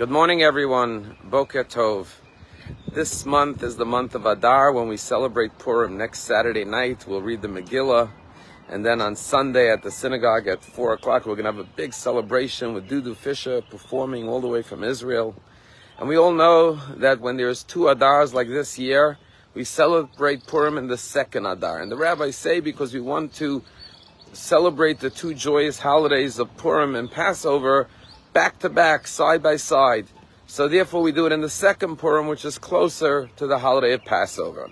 Good morning, everyone. Boker Tov. This month is the month of Adar when we celebrate Purim. Next Saturday night, we'll read the Megillah. And then on Sunday at the synagogue at 4 o'clock, we're going to have a big celebration with Dudu Fisher performing all the way from Israel. And we all know that when there's two Adars like this year, we celebrate Purim in the second Adar. And the rabbis say because we want to celebrate the two joyous holidays of Purim and Passover back to back, side by side. So therefore we do it in the second Purim, which is closer to the holiday of Passover.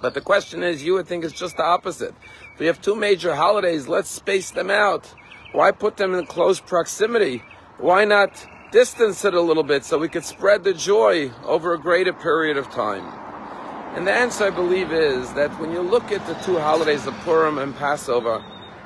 But the question is, you would think it's just the opposite. We have two major holidays, let's space them out. Why put them in close proximity? Why not distance it a little bit so we could spread the joy over a greater period of time? And the answer, I believe, is that when you look at the two holidays of Purim and Passover,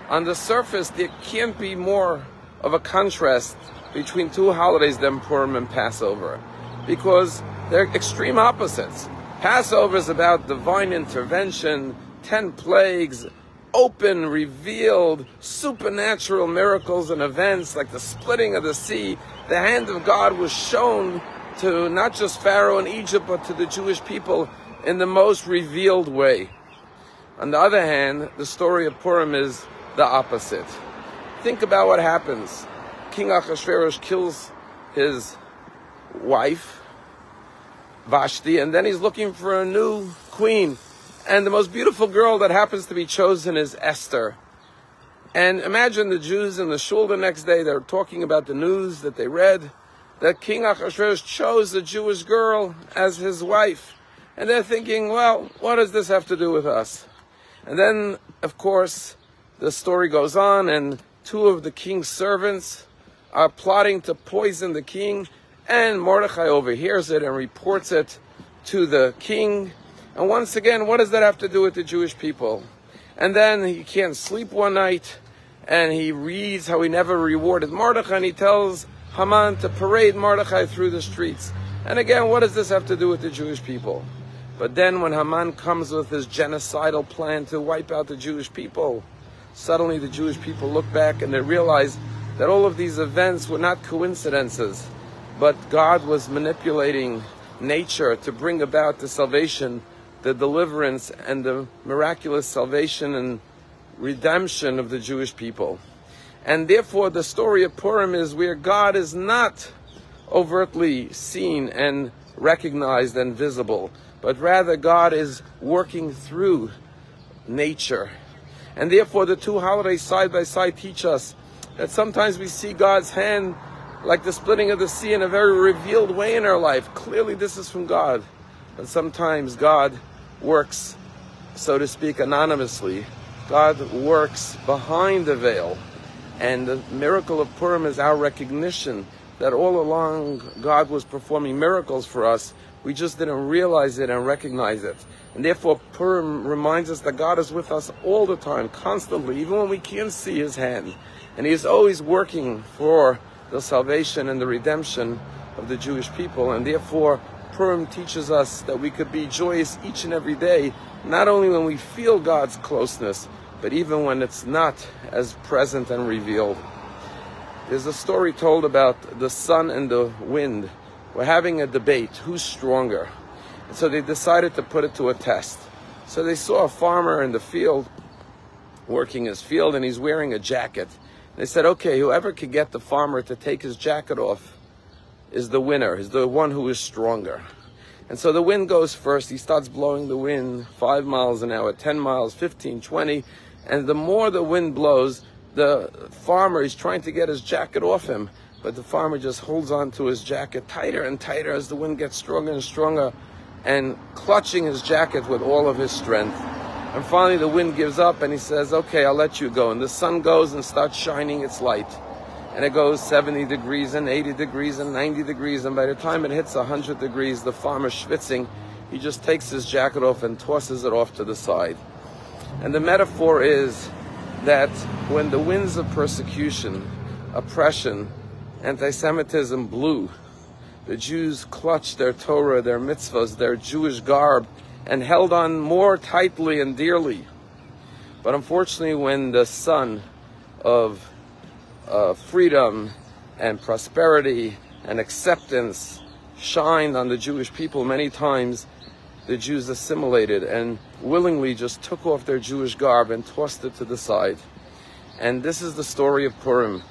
on the surface, there can't be more of a contrast between two holidays than Purim and Passover, because they're extreme opposites. Passover is about divine intervention, ten plagues, open, revealed, supernatural miracles and events like the splitting of the sea. The hand of God was shown to not just Pharaoh in Egypt, but to the Jewish people in the most revealed way. On the other hand, the story of Purim is the opposite. Think about what happens. King Achashverosh kills his wife, Vashti, and then he's looking for a new queen. And the most beautiful girl that happens to be chosen is Esther. And imagine the Jews in the shul the next day, they're talking about the news that they read, that King Achashverosh chose a Jewish girl as his wife. And they're thinking, well, what does this have to do with us? And then, of course, the story goes on, and two of the king's servants are plotting to poison the king, and Mordechai overhears it and reports it to the king. And once again, what does that have to do with the Jewish people? And then he can't sleep one night, and he reads how he never rewarded Mordechai, and he tells Haman to parade Mordechai through the streets. And again, what does this have to do with the Jewish people? But then when Haman comes with his genocidal plan to wipe out the Jewish people, suddenly the Jewish people look back and they realize that all of these events were not coincidences, but God was manipulating nature to bring about the salvation, the deliverance, and the miraculous salvation and redemption of the Jewish people. And therefore, the story of Purim is where God is not overtly seen and recognized and visible but rather God is working through nature. And therefore, the two holidays side by side teach us that sometimes we see God's hand like the splitting of the sea in a very revealed way in our life. Clearly, this is from God. But sometimes God works, so to speak, anonymously. God works behind the veil. And the miracle of Purim is our recognition that all along God was performing miracles for us we just didn't realize it and recognize it. And therefore, Purim reminds us that God is with us all the time, constantly, even when we can't see His hand. And He is always working for the salvation and the redemption of the Jewish people. And therefore, Purim teaches us that we could be joyous each and every day, not only when we feel God's closeness, but even when it's not as present and revealed. There's a story told about the sun and the wind were having a debate who's stronger. And so they decided to put it to a test. So they saw a farmer in the field working his field and he's wearing a jacket. They said, okay, whoever could get the farmer to take his jacket off is the winner, is the one who is stronger. And so the wind goes first. He starts blowing the wind five miles an hour, 10 miles, 15, 20. And the more the wind blows, the farmer is trying to get his jacket off him. But the farmer just holds on to his jacket tighter and tighter as the wind gets stronger and stronger and clutching his jacket with all of his strength. And finally the wind gives up and he says, okay, I'll let you go. And the sun goes and starts shining its light. And it goes 70 degrees and 80 degrees and 90 degrees. And by the time it hits 100 degrees, the farmer's schwitzing. He just takes his jacket off and tosses it off to the side. And the metaphor is that when the winds of persecution, oppression, anti-Semitism blew. The Jews clutched their Torah, their mitzvahs, their Jewish garb, and held on more tightly and dearly. But unfortunately, when the sun of uh, freedom and prosperity and acceptance shined on the Jewish people many times, the Jews assimilated and willingly just took off their Jewish garb and tossed it to the side. And this is the story of Purim.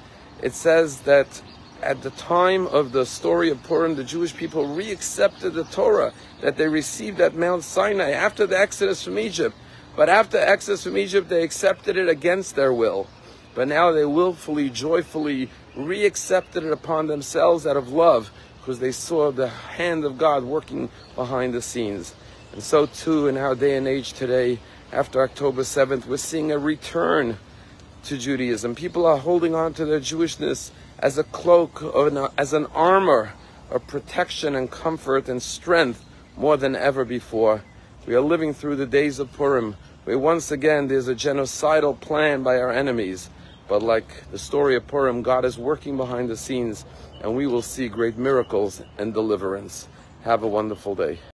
It says that at the time of the story of Purim, the Jewish people re-accepted the Torah that they received at Mount Sinai after the Exodus from Egypt. But after Exodus from Egypt, they accepted it against their will. But now they willfully, joyfully re-accepted it upon themselves out of love because they saw the hand of God working behind the scenes. And so too in our day and age today, after October 7th, we're seeing a return to Judaism. People are holding on to their Jewishness as a cloak, an, as an armor of protection and comfort and strength more than ever before. We are living through the days of Purim, where once again there's a genocidal plan by our enemies. But like the story of Purim, God is working behind the scenes and we will see great miracles and deliverance. Have a wonderful day.